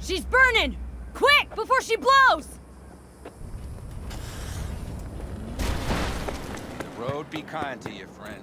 She's burning! Quick, before she blows! The road be kind to you, friend.